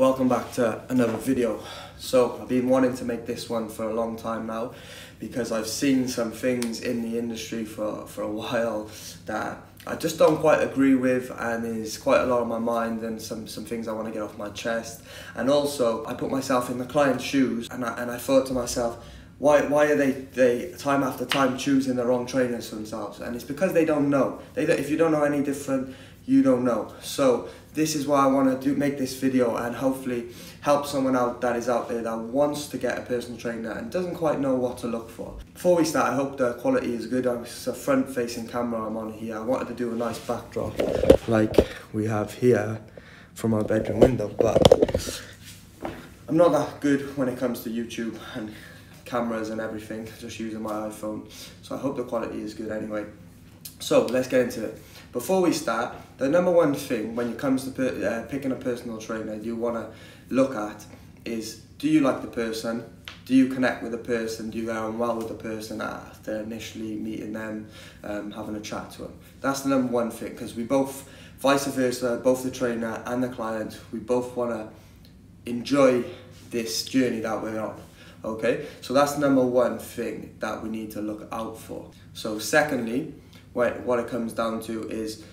Welcome back to another video. So I've been wanting to make this one for a long time now because I've seen some things in the industry for, for a while that I just don't quite agree with and is quite a lot on my mind and some, some things I want to get off my chest. And also I put myself in the client's shoes and I, and I thought to myself, why, why are they, they time after time choosing the wrong trainers for themselves? And it's because they don't know. They, if you don't know any different, you don't know. So this is why I want to do make this video and hopefully help someone out that is out there that wants to get a personal trainer and doesn't quite know what to look for. Before we start, I hope the quality is good. It's a front facing camera I'm on here. I wanted to do a nice backdrop like we have here from our bedroom window, but I'm not that good when it comes to YouTube and cameras and everything, just using my iPhone. So I hope the quality is good anyway. So let's get into it. Before we start, the number one thing when it comes to uh, picking a personal trainer you want to look at is do you like the person? Do you connect with the person? Do you get on well with the person after initially meeting them, um, having a chat to them? That's the number one thing because we both, vice versa, both the trainer and the client, we both want to enjoy this journey that we're on. Okay, so that's number one thing that we need to look out for. So, secondly, what, what it comes down to is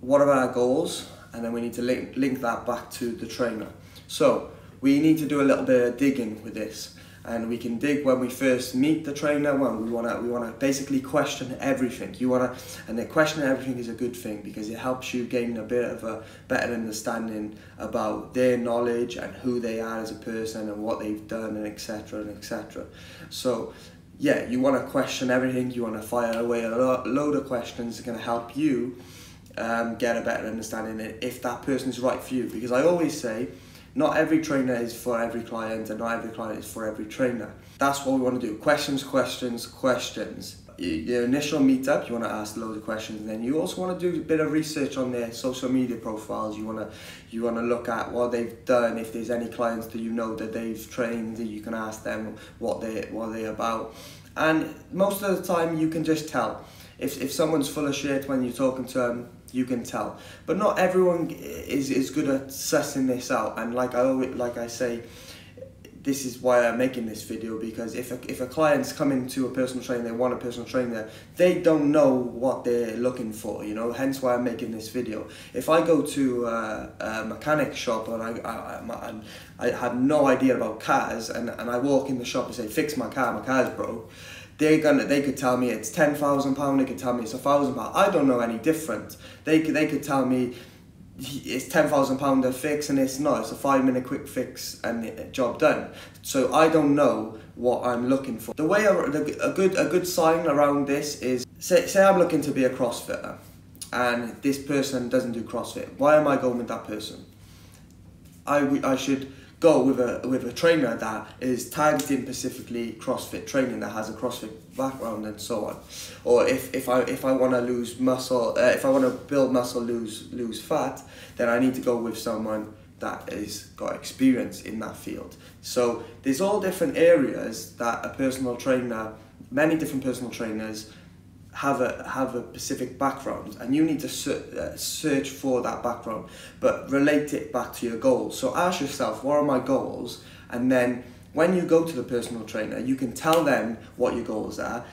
what are our goals? And then we need to link, link that back to the trainer. So we need to do a little bit of digging with this. And we can dig when we first meet the trainer when we want to we want to basically question everything. You want to and the questioning everything is a good thing because it helps you gain a bit of a better understanding about their knowledge and who they are as a person and what they've done and etc and etc so yeah, you want to question everything, you want to fire away a lo load of questions that are going to help you um, get a better understanding if that person is right for you. Because I always say, not every trainer is for every client and not every client is for every trainer. That's what we want to do. Questions, questions, questions your initial meetup, you want to ask loads of questions, and then you also want to do a bit of research on their social media profiles. You want to you want to look at what they've done. If there's any clients that you know that they've trained, you can ask them what they what they're about. And most of the time, you can just tell if if someone's full of shit when you're talking to them. You can tell, but not everyone is, is good at sussing this out. And like I always, like I say, this is why I'm making this video because if a, if a client's coming to a personal trainer, they want a personal trainer, they don't know what they're looking for, you know, hence why I'm making this video. If I go to a, a mechanic shop and I, I, I, I have no idea about cars and, and I walk in the shop and say, fix my car, my car's broke, they're gonna they could tell me it's ten thousand pound, they could tell me it's a thousand pound. I don't know any different. They could they could tell me it's ten thousand pound a fix and it's not. It's a five minute quick fix and job done. So I don't know what I'm looking for. The way I, a good a good sign around this is say say I'm looking to be a CrossFitter, and this person doesn't do CrossFit. Why am I going with that person? I I should go with a with a trainer that is targeting specifically CrossFit training that has a CrossFit background and so on. Or if, if I if I want to lose muscle, uh, if I want to build muscle, lose lose fat, then I need to go with someone that has got experience in that field. So there's all different areas that a personal trainer, many different personal trainers have a have a specific background and you need to uh, search for that background but relate it back to your goals. So ask yourself what are my goals? And then when you go to the personal trainer you can tell them what your goals are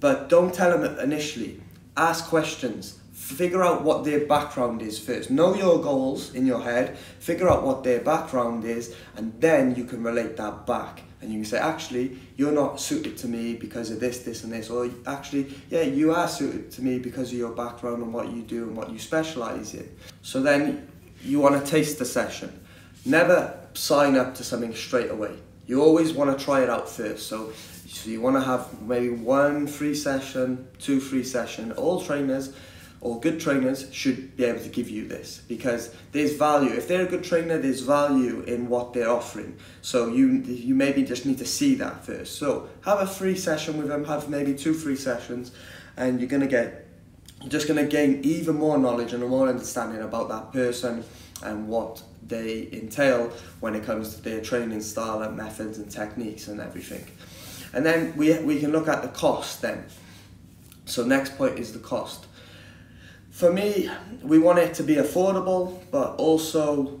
but don't tell them initially. Ask questions. Figure out what their background is first. Know your goals in your head figure out what their background is and then you can relate that back and you can say, actually, you're not suited to me because of this, this, and this, or actually, yeah, you are suited to me because of your background and what you do and what you specialize in. So then you want to taste the session. Never sign up to something straight away. You always want to try it out first. So, so you want to have maybe one free session, two free session. All trainers or good trainers should be able to give you this because there's value. If they're a good trainer, there's value in what they're offering. So you you maybe just need to see that first. So have a free session with them, have maybe two free sessions, and you're gonna get you're just gonna gain even more knowledge and more understanding about that person and what they entail when it comes to their training style and methods and techniques and everything. And then we, we can look at the cost then. So next point is the cost for me, we want it to be affordable, but also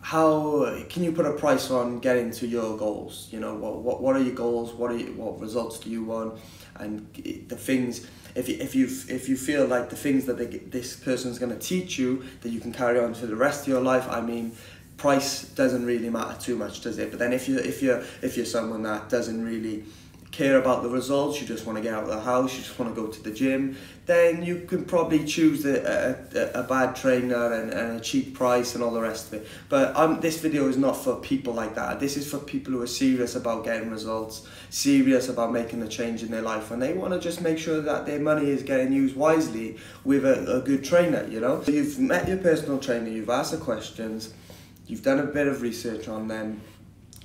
how can you put a price on getting to your goals? You know, what what, what are your goals? What are you, what results do you want? And the things if you, if you if you feel like the things that they, this person's going to teach you that you can carry on for the rest of your life, I mean, price doesn't really matter too much, does it? But then if you if you if you're someone that doesn't really care about the results, you just want to get out of the house, you just want to go to the gym, then you can probably choose a, a, a bad trainer and, and a cheap price and all the rest of it. But um, this video is not for people like that. This is for people who are serious about getting results, serious about making a change in their life, and they want to just make sure that their money is getting used wisely with a, a good trainer, you know? So you've met your personal trainer, you've asked the questions, you've done a bit of research on them,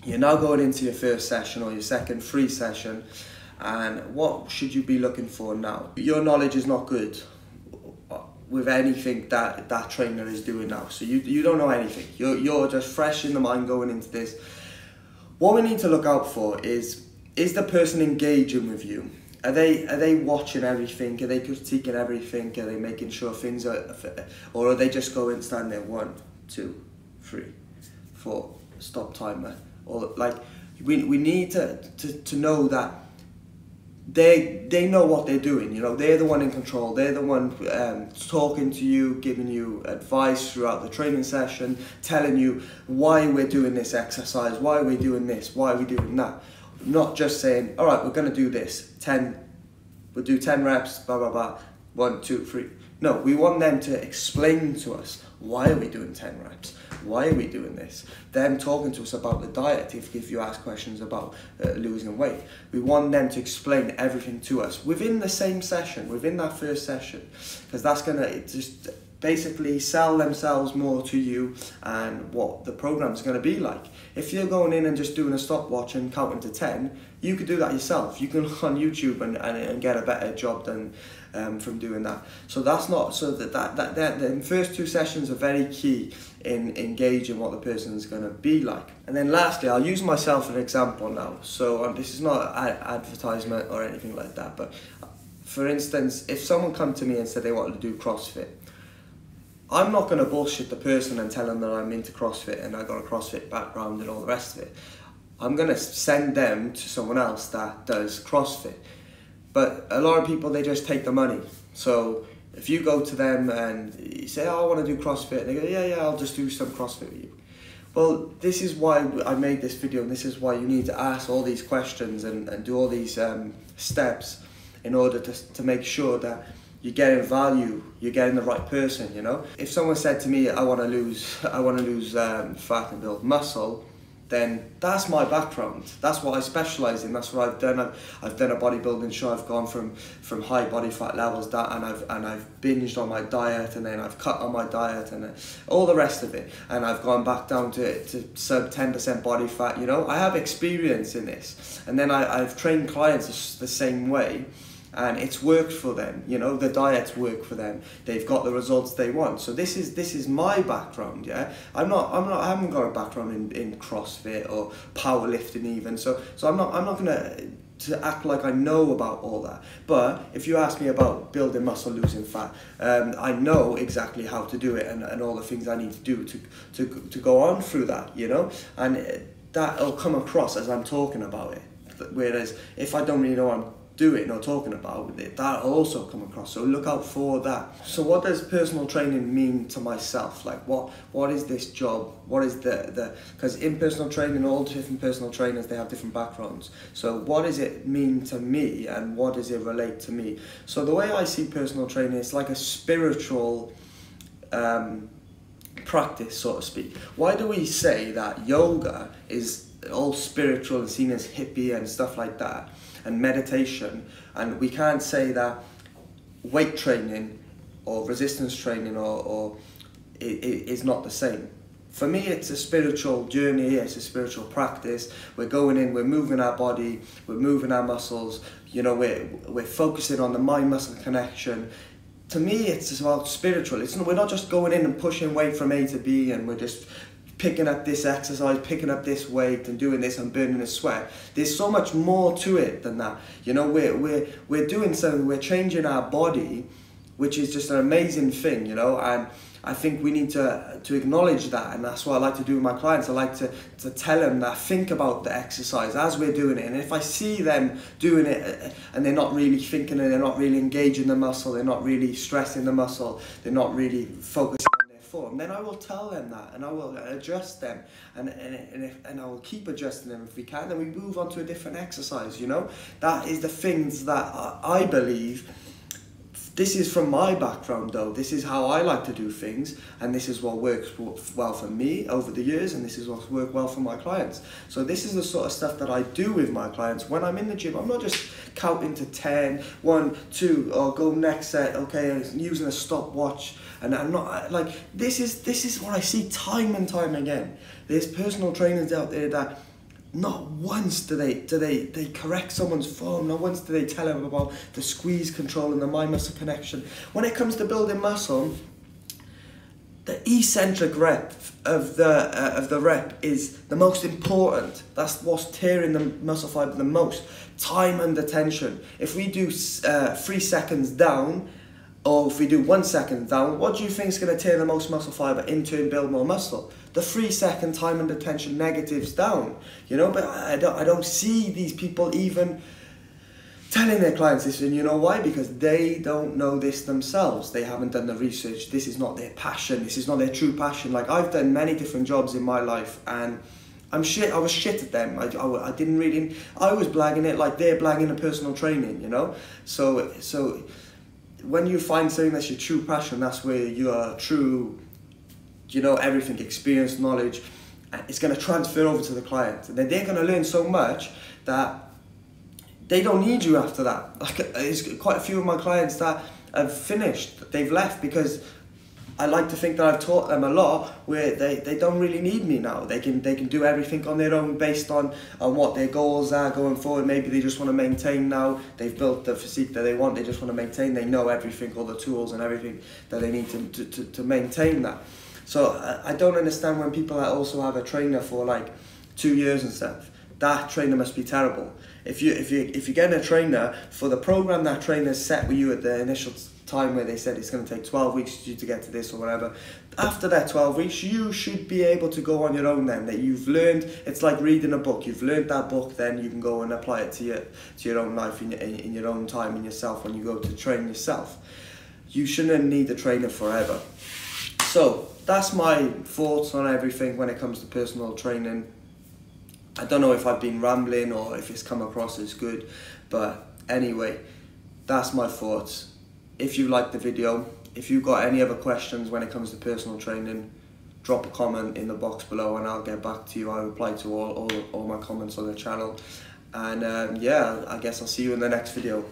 you're now going into your first session or your second free session, and what should you be looking for now? Your knowledge is not good uh, with anything that that trainer is doing now. So you, you don't know anything. You're, you're just fresh in the mind going into this. What we need to look out for is, is the person engaging with you? Are they are they watching everything? Are they critiquing everything? Are they making sure things are, or are they just going stand there one, two, three, four, stop timer, or like we, we need to, to, to know that they they know what they're doing you know? They're the one in control. They're the one um, talking to you giving you advice throughout the training session telling you why we're doing this exercise why we're doing this why we're doing that. Not just saying all right we're going to do this. 10 we'll do 10 reps blah blah blah. One two three no we want them to explain to us why are we doing 10 reps why are we doing this? Them talking to us about the diet, if, if you ask questions about uh, losing weight. We want them to explain everything to us within the same session, within that first session, because that's going to just basically sell themselves more to you and what the program is going to be like. If you're going in and just doing a stopwatch and counting to 10, you could do that yourself. You can on YouTube and, and, and get a better job than um, from doing that. So that's not, so that, that, that, that the first two sessions are very key in engaging what the person is going to be like. And then lastly, I'll use myself as an example now. So um, this is not an advertisement or anything like that, but for instance, if someone come to me and said they wanted to do CrossFit, I'm not going to bullshit the person and tell them that I'm into CrossFit and I got a CrossFit background and all the rest of it. I'm going to send them to someone else that does CrossFit. But a lot of people, they just take the money. So if you go to them and you say, oh, I want to do CrossFit, and they go, yeah, yeah, I'll just do some CrossFit with you. Well, this is why I made this video and this is why you need to ask all these questions and, and do all these um, steps in order to, to make sure that you're getting value, you're getting the right person, you know? If someone said to me, I want to lose, I want to lose um, fat and build muscle, then that's my background. That's what I specialise in. That's what I've done. I've, I've done a bodybuilding show. I've gone from from high body fat levels that, and I've and I've binged on my diet, and then I've cut on my diet, and all the rest of it. And I've gone back down to, to sub ten percent body fat. You know, I have experience in this, and then I, I've trained clients the same way and it's worked for them you know the diets work for them they've got the results they want so this is this is my background yeah i'm not i'm not i haven't got a background in, in crossfit or powerlifting even so so i'm not i'm not gonna to act like I know about all that. But if you ask me about building muscle, losing fat, um, I know exactly how to do it and, and all the things I need to do to, to, to go on through that, you know? And that'll come across as I'm talking about it. Whereas if I don't really know what I'm doing or talking about it, that also come across. So look out for that. So what does personal training mean to myself? Like what what is this job? What is the the because in personal training, all different personal trainers they have different backgrounds. So what does it mean to me and what does it relate to me? So the way I see personal training is like a spiritual um, practice, so to speak. Why do we say that yoga is all spiritual and seen as hippie and stuff like that? And meditation. And we can't say that weight training or resistance training or, or it, it is not the same. For me, it's a spiritual journey, it's a spiritual practice. We're going in, we're moving our body, we're moving our muscles, you know, we're, we're focusing on the mind muscle connection. To me, it's about spiritual. It's, we're not just going in and pushing weight from A to B and we're just picking up this exercise, picking up this weight and doing this and burning a sweat. There's so much more to it than that. You know, we're, we're, we're doing something, we're changing our body, which is just an amazing thing, you know, and I think we need to to acknowledge that, and that's what I like to do with my clients. I like to to tell them that think about the exercise as we're doing it, and if I see them doing it uh, and they're not really thinking and they're not really engaging the muscle, they're not really stressing the muscle, they're not really focusing form, then I will tell them that and I will adjust them and and and, if, and I will keep adjusting them if we can. Then we move on to a different exercise. You know, that is the things that I believe this is from my background though. This is how i like to do things and this is what works well for me over the years and this is what's worked well for my clients. So this is the sort of stuff that i do with my clients. When i'm in the gym i'm not just counting to 10 1 2 or go next set okay using a stopwatch and i'm not like this is this is what i see time and time again. There's personal trainers out there that not once do they do they they correct someone's form. Not once do they tell them about the squeeze control and the mind muscle connection. When it comes to building muscle, the eccentric rep of the uh, of the rep is the most important. That's what's tearing the muscle fiber the most. Time under tension. If we do uh, three seconds down, or if we do one second down, what do you think is going to tear the most muscle fiber into and build more muscle? The three second time under tension negatives down, you know. But I don't, I don't see these people even telling their clients this, and you know why? Because they don't know this themselves. They haven't done the research. This is not their passion. This is not their true passion. Like I've done many different jobs in my life, and I'm shit. I was shit at them. I, I, I didn't really. I was blagging it like they're blagging a personal training, you know. So so when you find something that's your true passion, that's where your true, you know, everything, experience, knowledge, uh, it's going to transfer over to the client. And then they're going to learn so much that they don't need you after that. Like, uh, it's quite a few of my clients that have finished, they've left because I like to think that I've taught them a lot where they, they don't really need me now. They can they can do everything on their own based on, on what their goals are going forward. Maybe they just want to maintain now. They've built the physique that they want. They just want to maintain. They know everything, all the tools and everything that they need to, to, to, maintain that. So I, I don't understand when people also have a trainer for like two years and stuff. That trainer must be terrible. If you if you if you get a trainer for the program that trainer set with you at the initial time where they said it's going to take 12 weeks for you to get to this or whatever. After that 12 weeks you should be able to go on your own then that you've learned it's like reading a book. You've learned that book then you can go and apply it to your to your own life in your, in your own time in yourself when you go to train yourself. You shouldn't need a trainer forever. So that's my thoughts on everything when it comes to personal training. I don't know if I've been rambling or if it's come across as good but anyway that's my thoughts if you liked the video, if you've got any other questions when it comes to personal training, drop a comment in the box below and I'll get back to you. I reply to all, all, all my comments on the channel. And um, yeah, I guess I'll see you in the next video.